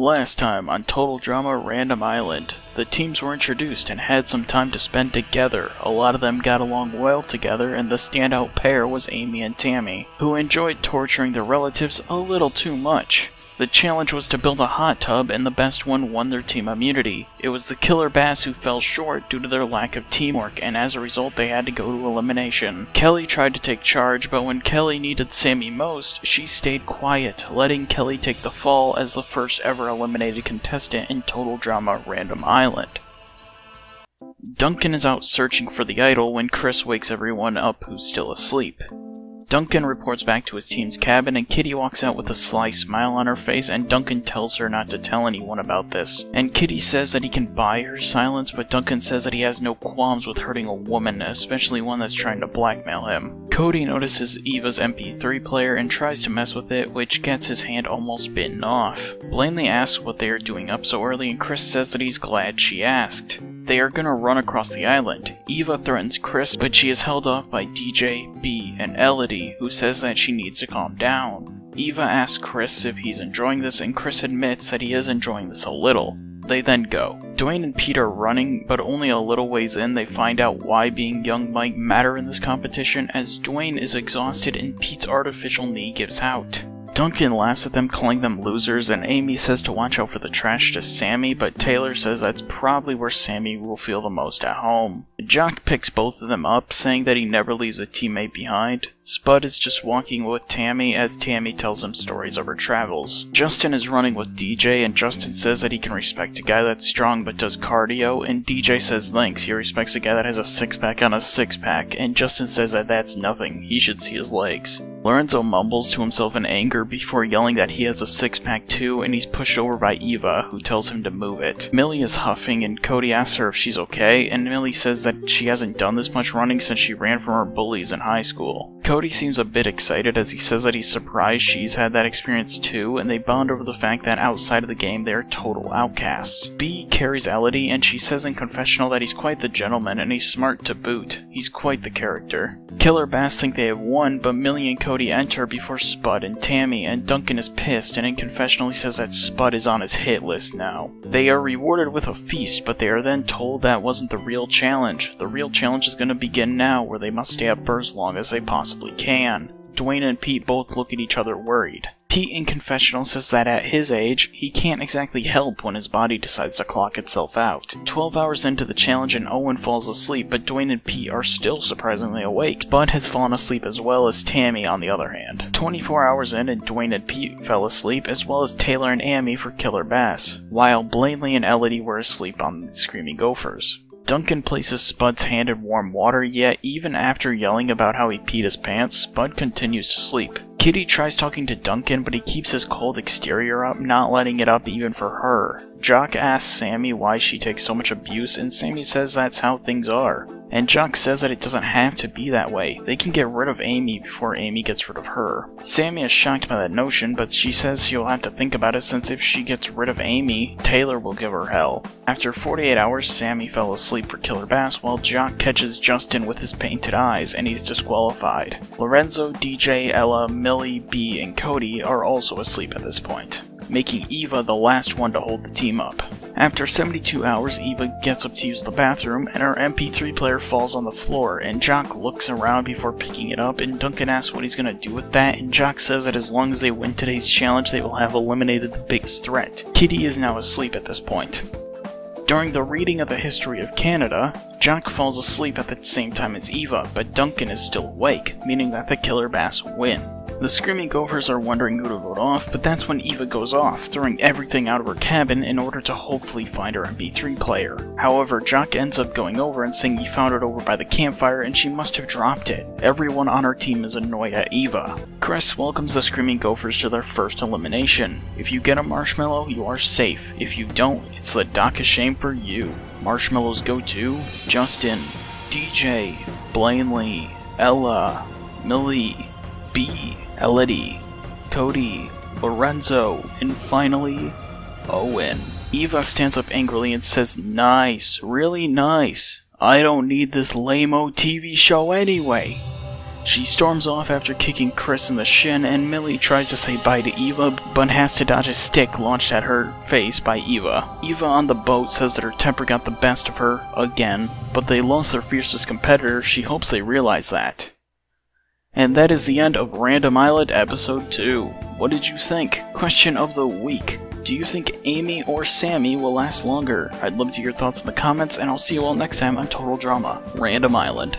Last time on Total Drama Random Island, the teams were introduced and had some time to spend together. A lot of them got along well together, and the standout pair was Amy and Tammy, who enjoyed torturing their relatives a little too much. The challenge was to build a hot tub, and the best one won their team immunity. It was the Killer Bass who fell short due to their lack of teamwork, and as a result, they had to go to elimination. Kelly tried to take charge, but when Kelly needed Sammy most, she stayed quiet, letting Kelly take the fall as the first ever eliminated contestant in Total Drama Random Island. Duncan is out searching for the idol when Chris wakes everyone up who's still asleep. Duncan reports back to his team's cabin, and Kitty walks out with a sly smile on her face, and Duncan tells her not to tell anyone about this. And Kitty says that he can buy her silence, but Duncan says that he has no qualms with hurting a woman, especially one that's trying to blackmail him. Cody notices Eva's MP3 player and tries to mess with it, which gets his hand almost bitten off. Blaineley asks what they are doing up so early, and Chris says that he's glad she asked. They are gonna run across the island. Eva threatens Chris, but she is held off by DJ, B, and Ellody, who says that she needs to calm down. Eva asks Chris if he's enjoying this, and Chris admits that he is enjoying this a little. They then go. Dwayne and Pete are running, but only a little ways in they find out why being young might matter in this competition, as Dwayne is exhausted and Pete's artificial knee gives out. Duncan laughs at them, calling them losers, and Amy says to watch out for the trash to Sammy, but Taylor says that's probably where Sammy will feel the most at home. Jacques picks both of them up, saying that he never leaves a teammate behind. Spud is just walking with Tammy as Tammy tells him stories of her travels. Justin is running with DJ, and Justin says that he can respect a guy that's strong but does cardio, and DJ says thanks, he respects a guy that has a six pack on a six pack, and Justin says that that's nothing, he should see his legs. Lorenzo mumbles to himself in anger before yelling that he has a six pack too, and he's pushed over by Eva, who tells him to move it. Millie is huffing, and Cody asks her if she's okay, and Millie says that she hasn't done this much running since she ran from her bullies in high school. Cody seems a bit excited as he says that he's surprised she's had that experience too, and they bond over the fact that outside of the game they are total outcasts. B carries Ellody, and she says in confessional that he's quite the gentleman and he's smart to boot. He's quite the character. Killer Bass think they have won, but Millie and Cody enter before Spud and Tammy, and Duncan is pissed and in confessional he says that Spud is on his hit list now. They are rewarded with a feast, but they are then told that wasn't the real challenge. The real challenge is going to begin now, where they must stay up for as long as they possibly can. Dwayne and Pete both look at each other worried. Pete in confessional says that at his age, he can't exactly help when his body decides to clock itself out. 12 hours into the challenge and Owen falls asleep, but Dwayne and Pete are still surprisingly awake. Spud has fallen asleep as well as Tammy on the other hand. 24 hours in and Dwayne and Pete fell asleep as well as Taylor and Amy for Killer Bass, while Blaineley and Ellody were asleep on the Screaming Gophers. Duncan places Spud's hand in warm water, yet even after yelling about how he peed his pants, Spud continues to sleep. Kitty tries talking to Duncan, but he keeps his cold exterior up, not letting it up even for her. Jacques asks Sammy why she takes so much abuse, and Sammy says that's how things are. And Jacques says that it doesn't have to be that way. They can get rid of Amy before Amy gets rid of her. Sammy is shocked by that notion, but she says she'll have to think about it since if she gets rid of Amy, Taylor will give her hell. After 48 hours, Sammy fell asleep for Killer Bass while Jacques catches Justin with his painted eyes and he's disqualified. Lorenzo, DJ, Ella, Millie, B, and Cody are also asleep at this point making Eva the last one to hold the team up. After 72 hours, Eva gets up to use the bathroom, and her MP3 player falls on the floor, and Jacques looks around before picking it up, and Duncan asks what he's gonna do with that, and Jacques says that as long as they win today's challenge, they will have eliminated the biggest threat. Kitty is now asleep at this point. During the reading of the history of Canada, Jacques falls asleep at the same time as Eva, but Duncan is still awake, meaning that the Killer Bass win. The Screaming Gophers are wondering who to vote off, but that's when Eva goes off, throwing everything out of her cabin in order to hopefully find her MP3 player. However, Jacques ends up going over and saying he found it over by the campfire and she must have dropped it. Everyone on her team is annoyed at Eva. Chris welcomes the Screaming Gophers to their first elimination. If you get a marshmallow, you are safe. If you don't, it's the dock of shame for you. Marshmallows go to Justin, DJ, Blaineley, Ella, Millie, B, Ellody, Cody, Lorenzo, and finally, Owen. Eva stands up angrily and says, Nice, really nice. I don't need this lame-o TV show anyway. She storms off after kicking Chris in the shin, and Millie tries to say bye to Eva, but has to dodge a stick launched at her face by Eva. Eva on the boat says that her temper got the best of her, again, but they lost their fiercest competitor, she hopes they realize that. And that is the end of Random Island Episode 2. What did you think? Question of the week. Do you think Amy or Sammy will last longer? I'd love to hear your thoughts in the comments, and I'll see you all next time on Total Drama Random Island.